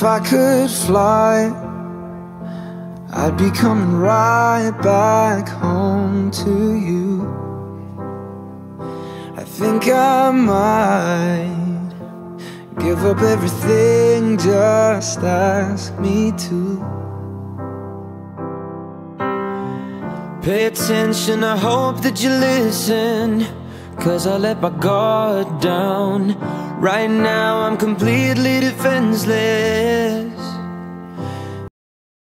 If I could fly I'd be coming right back home to you. I think I might Give up everything, just ask me to. Pay attention, I hope that you listen Cause I let my guard down Right now I'm completely defenseless